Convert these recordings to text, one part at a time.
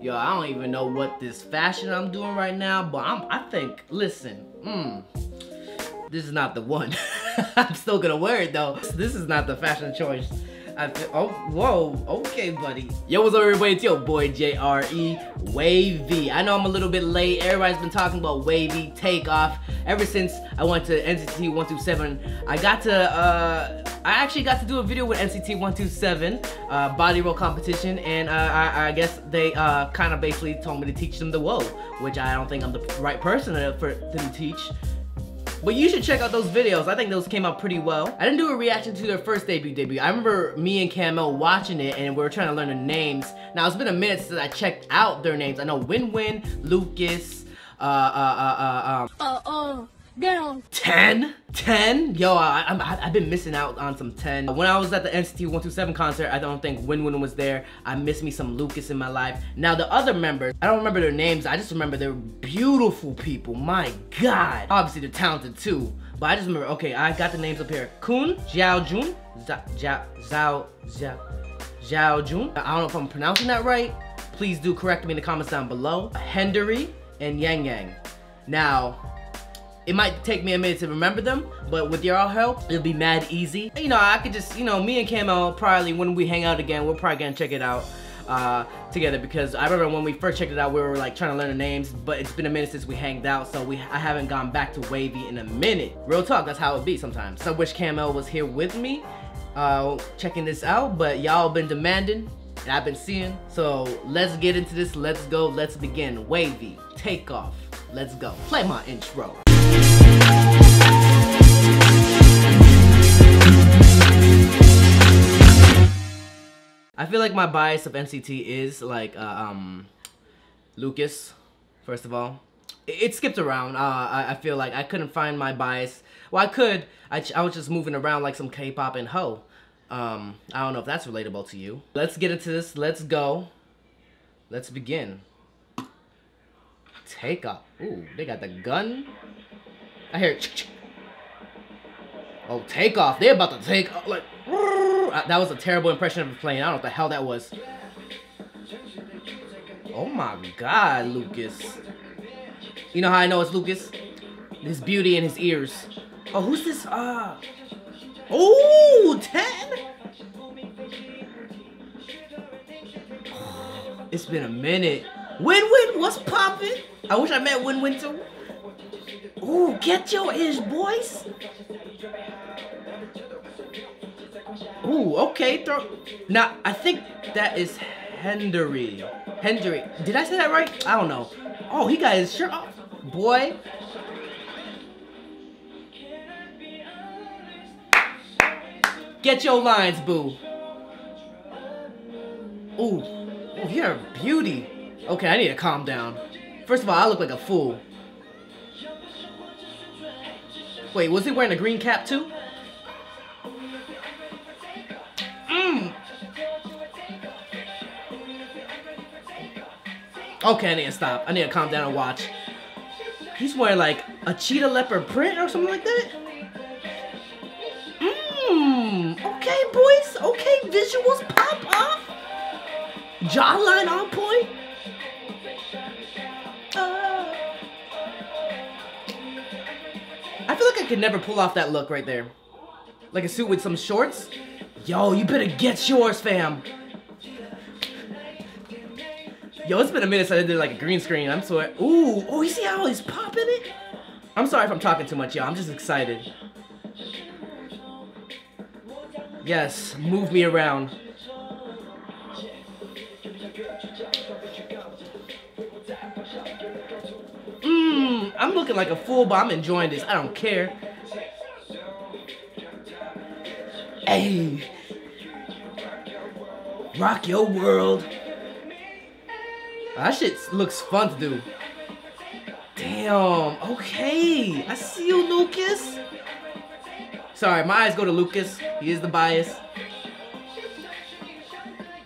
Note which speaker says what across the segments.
Speaker 1: Yo, I don't even know what this fashion I'm doing right now, but I'm, I think, listen, mmm, this is not the one. I'm still gonna wear it though. This is not the fashion choice. I oh, whoa, okay, buddy. Yo, what's up, everybody? It's your boy, JRE, WayV. I know I'm a little bit late. Everybody's been talking about WayV, Takeoff. Ever since I went to NCT 127, I got to, uh, I actually got to do a video with NCT 127, uh, body roll competition, and uh, I, I, guess they uh, kind of basically told me to teach them the whoa, which I don't think I'm the right person for them to teach. But you should check out those videos. I think those came out pretty well. I didn't do a reaction to their first debut debut. I remember me and Camo watching it and we were trying to learn the names. Now it's been a minute since I checked out their names. I know Win Win, Lucas, uh, uh, uh, uh, um. Uh, uh down. Ten? Ten? Yo, I, I, have been missing out on some Ten. When I was at the NCT 127 concert, I don't think Win Win was there. I missed me some Lucas in my life. Now, the other members, I don't remember their names. I just remember they're beautiful people. My God. Obviously, they're talented too. But I just remember, okay, I got the names up here. Kun, Xiao Jun, Zhao, Zhao, Zhao, Zhao Jun. I don't know if I'm pronouncing that right. Please do correct me in the comments down below. Hendery and Yang Yang. Now, it might take me a minute to remember them, but with your help, it'll be mad easy. You know, I could just, you know, me and Camo probably when we hang out again, we're probably gonna check it out uh, together because I remember when we first checked it out, we were like trying to learn the names, but it's been a minute since we hanged out, so we I haven't gone back to WayV in a minute. Real talk, that's how it be sometimes. So I wish Camo was here with me, uh, checking this out, but y'all been demanding, and I've been seeing. So let's get into this, let's go, let's begin. WayV, take off, let's go. Play my intro. I feel like my bias of NCT is like uh, um, Lucas, first of all. It, it skipped around. Uh, I, I, feel like I couldn't find my bias. Well, I could. I, I was just moving around like some K-pop and ho. Um, I don't know if that's relatable to you. Let's get into this. Let's go. Let's begin. Take off. Ooh, they got the gun. I hear. It. Oh, take off. They're about to take off. Like. Uh, that was a terrible impression of a plane. I don't know what the hell that was. Oh my god, Lucas. You know how I know it's Lucas? His beauty in his ears. Oh, who's this? Uh. Oh, Ten? it's been a minute. Win-win, what's poppin'? I wish I met Win-win too. Ooh, get your ish, boys. Ooh, okay. Throw. Now, I think that is Hendery. Hendery. Did I say that right? I don't know. Oh, he got his shirt off. Boy. Get your lines, boo. Ooh. Ooh, you're a beauty. Okay, I need to calm down. First of all, I look like a fool. Wait, was he wearing a green cap too? Okay, I need to stop. I need to calm down and watch. He's wearing like a cheetah leopard print or something like that. Mmm. Okay, boys. Okay, visuals pop off. Jawline on point. Uh, I feel like I could never pull off that look right there. Like a suit with some shorts. Yo, you better get yours, fam. Yo, it's been a minute since I did like a green screen. I'm sorry. Ooh, oh, you see how he's popping it? I'm sorry if I'm talking too much, y'all. I'm just excited. Yes, move me around. Mmm, I'm looking like a fool, but I'm enjoying this. I don't care. Hey. Rock your world. That shit looks fun to do. Damn. Okay. I see you, Lucas. Sorry, my eyes go to Lucas. He is the bias.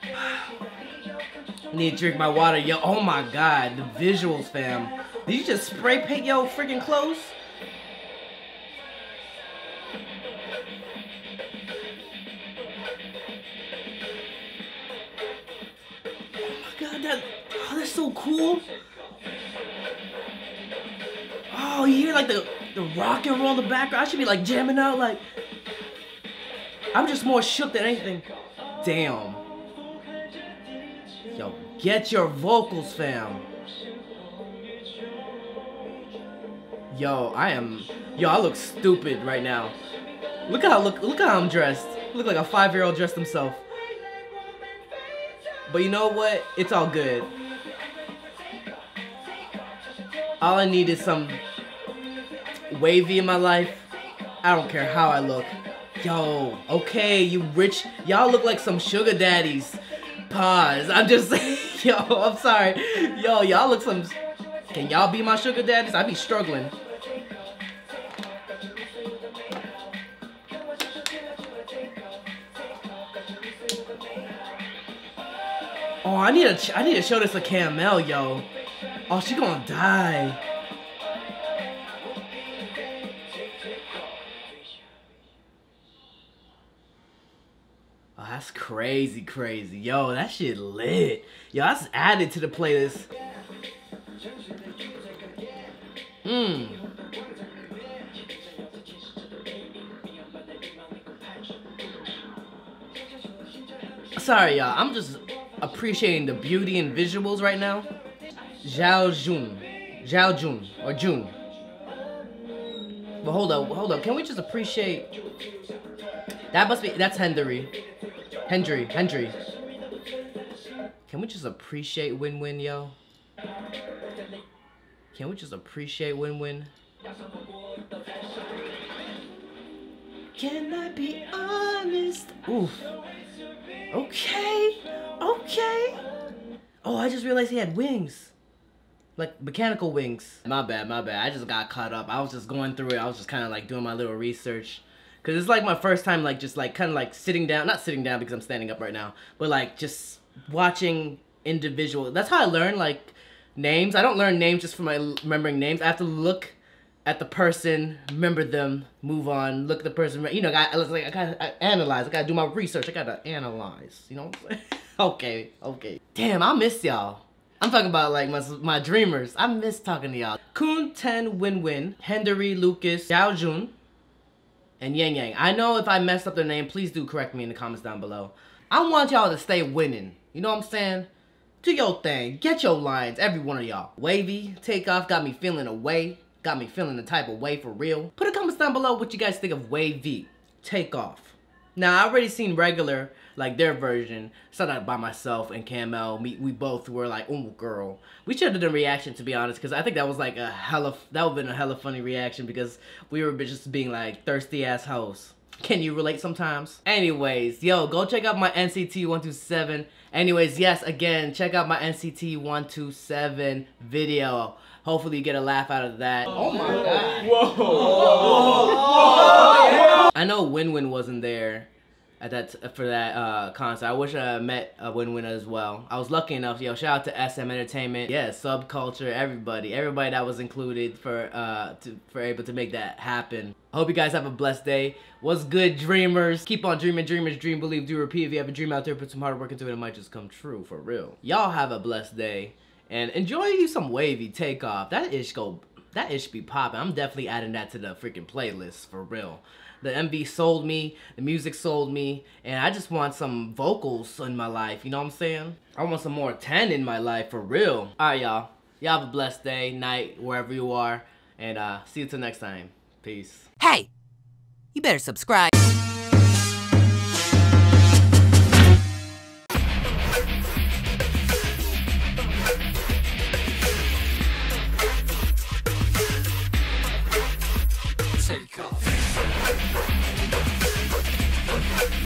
Speaker 1: Need to drink my water. Yo, oh my god. The visuals, fam. Did you just spray paint your freaking clothes? Cool. Oh, you hear like the, the rock and roll in the background. I should be like jamming out like. I'm just more shook than anything. Damn. Yo, get your vocals, fam. Yo, I am. Yo, I look stupid right now. Look how look look how I'm dressed. Look like a five year old dressed himself. But you know what? It's all good. All I need is some WayV in my life. I don't care how I look. Yo, okay, you rich. Y'all look like some sugar daddies. Pause. I'm just. Yo, I'm sorry. Yo, y'all look some. Can y'all be my sugar daddies? I be struggling. Oh, I need to. I need to show this to Camo, yo. Oh, she gonna die. Oh, that's crazy, crazy. Yo, that shit lit. Yo, that's added to the playlist. Mmm. Sorry, y'all. I'm just appreciating the beauty and visuals right now. Zhao Jun. Zhao Jun. Or Jun. But hold up, hold up. Can we just appreciate... That must be... That's Hendery. Hendery. Hendery. Can we just appreciate Win-Win, yo? Can we just appreciate Win-Win? Can I be honest? Oof. Okay. Okay. Oh, I just realized he had wings. Like mechanical wings. My bad, my bad. I just got caught up. I was just going through it. I was just kind of like doing my little research. Cause it's like my first time like just like kind of like sitting down, not sitting down because I'm standing up right now, but like just watching individual. That's how I learn like names. I don't learn names just from my remembering names. I have to look at the person, remember them, move on, look at the person, you know, I, like, I gotta analyze, I gotta do my research, I gotta analyze, you know okay, okay. Damn, I miss y'all. I'm talking about like my, my dreamers. I miss talking to y'all. Kun Ten Win Win, Hendery Lucas, Yao Jun, and Yang Yang. I know if I messed up their name, please do correct me in the comments down below. I want y'all to stay winning. You know what I'm saying? Do your thing. Get your lines, every one of y'all. WayV, Takeoff got me feeling away. Got me feeling the type of way for real. Put a comments down below what you guys think of WayV, Takeoff. Now, I already seen regular, like their version, started by myself and Camo. We, we both were like, oh girl. We should have done a reaction to be honest, because I think that was like a hella, that would have been a hella funny reaction because we were just being like thirsty ass hoes. Can you relate sometimes? Anyways, yo, go check out my NCT 127. Anyways, yes, again, check out my NCT 127 video. Hopefully you get a laugh out of that. Oh my god. Whoa. Whoa. Whoa. I know Win-Win wasn't there at that for that uh, concert. I wish I met a Win-Win as well. I was lucky enough. Yo, shout out to SM Entertainment. Yeah, SubKulture, everybody, everybody that was included for uh to, for able to make that happen. Hope you guys have a blessed day. What's good, dreamers? Keep on dreaming, dreamers. Dream, believe, do, repeat. If you have a dream out there, put some hard work into it. It might just come true for real. Y'all have a blessed day and enjoy you some WayV takeoff. That ish go, that it should be popping. I'm definitely adding that to the freaking playlist for real. The MV sold me, the music sold me, and I just want some vocals in my life. You know what I'm saying? I want some more Ten in my life for real. All right, y'all. Y'all have a blessed day, night, wherever you are, and uh, see you till next time. Peace.
Speaker 2: Hey, you better subscribe.